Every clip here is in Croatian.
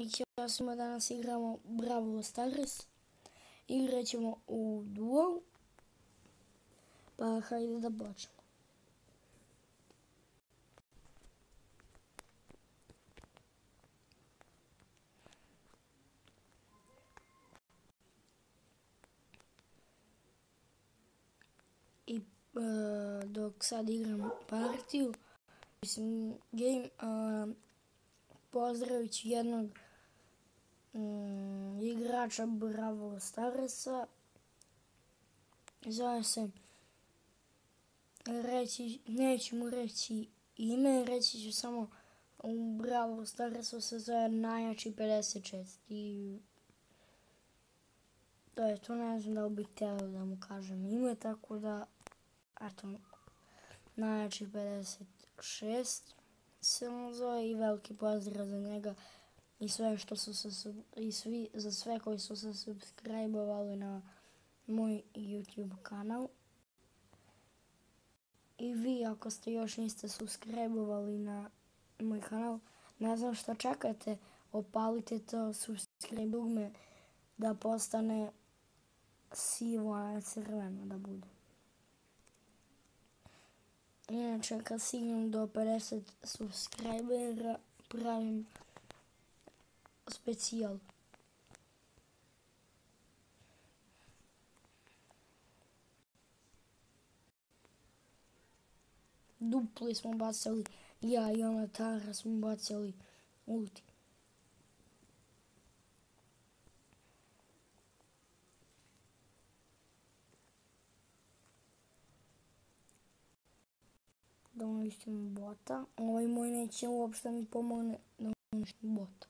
I ćemo danas igramo Bravo Stars. Igrat ćemo u duo. Pa hajde da počnemo. I e, dok sad igram partiju, mislim game, e, pozdravit ću jednog igrača Bravo Staresa. Zove se, reći, neću mu reći ime, reći ću samo u Bravo Staresu se zove najjači 56 i to je to, ne znam da li bih htjela da mu kažem ime, tako da, eto, najjači 56 se on zove i veliki pozdrav za njega i sve što su se i svi za sve koji su se subscribe-ovali na moj YouTube kanal. I vi ako ste još niste subscribe-ovali na moj kanal, ne znam što čekate, opalite to subscribe dugme da postane sivo, a crveno da bude. Inače, kad stignem do 50 subscribera, pravim specijal. Dupli smo bacali, ja i ona Tara smo bacali ulti. da uništim bota. Ovaj moj neće uopšte mi pomogne da uništim bota.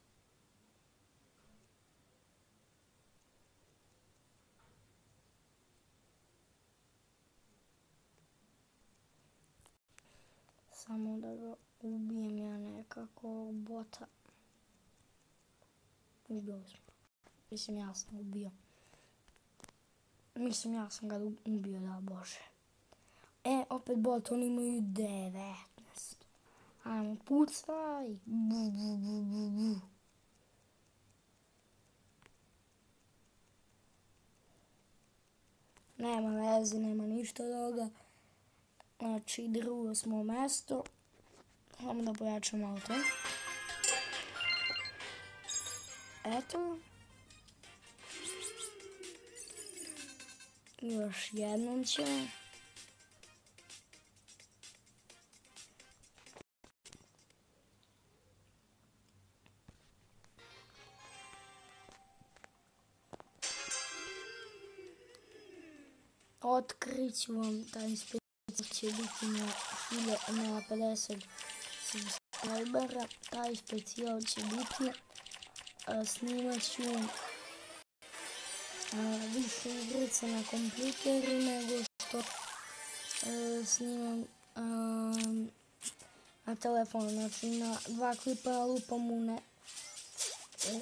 Samo da ga ubijem ja nekako bota. Ubio smo. Mislim ja sam ubio. Mislim ja sam ga ubio, da bože. E, opet bot, oni imaju 19. Ajmo, pucaj. Bu, bu, bu, bu, bu. Nema veze, nema ništa toga. Znači, drugo smo mesto. Samo da pojačam auto. Eto. Još jednom ćemo. Otkrit ću vam taj specijalno će biti na, na 50 subscribera. Taj specijal će biti. A, snimat ću a, više igrice na kompjuteru nego što a, snimam a, na telefonu. Znači na dva klipa lupam u ne e,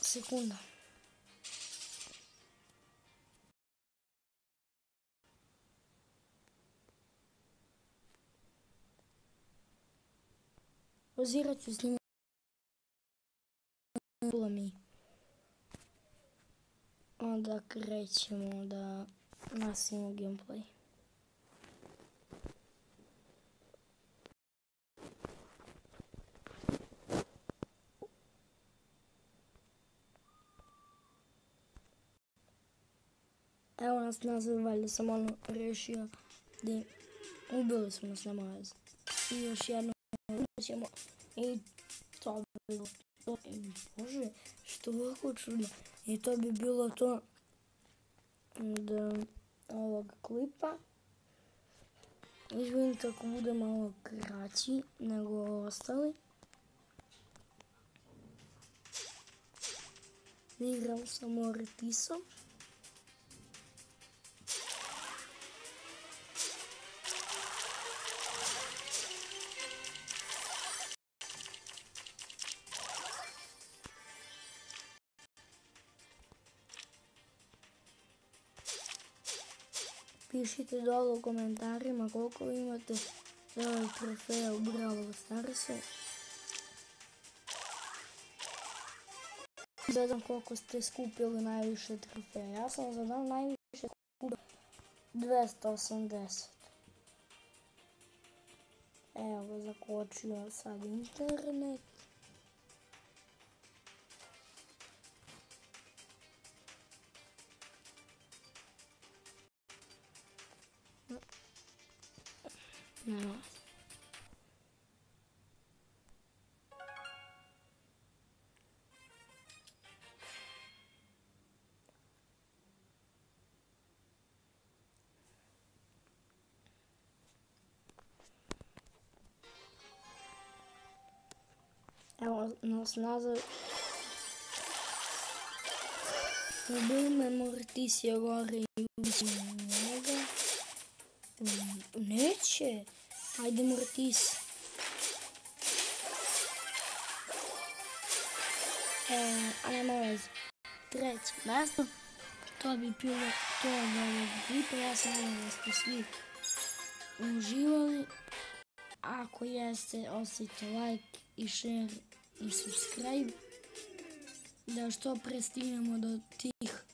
sekunda. S njima mi. Onda krećemo da nastavimo gameplay. Evo nas nazad, valjda sam ono rešio da ubili smo nas jedno ćemo i to bi bilo to. Bože, što ovako čudno. I to bi bilo to od ovog klipa. Izvinite ako bude malo kraći nego ostali. Igram sa Mortisom. Pišite dole u komentarima koliko imate ovaj trofeja u Bravo Starsu. Gledam koliko ste skupili najviše trofeja. Ja sam za dan najviše skupio 280. Evo, zakočio sad internet. Nema. Evo nas nazad. Ubili me Mortisija gore i ubićemo njega. Neće. Ajde Mortis. E, a nema veze. Treće. To bi bilo to od ovog klipa. Ja sam nadam da ste svi uživali. Ako jeste, ostavite like i share i subscribe. Da što pre stignemo do tih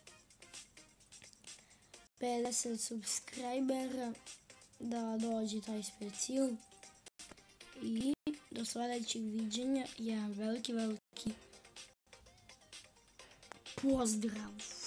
50 subscribera da dođe taj specijal. I do sljedećeg viđenja jedan veliki, veliki pozdrav.